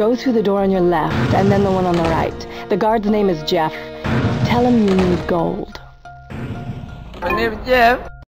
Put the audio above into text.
Go through the door on your left, and then the one on the right. The guard's name is Geoff. Tell him you need gold. My name is Geoff.